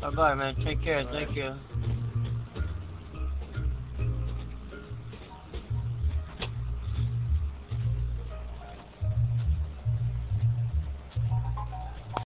Bye bye, man. Take care. Thank you.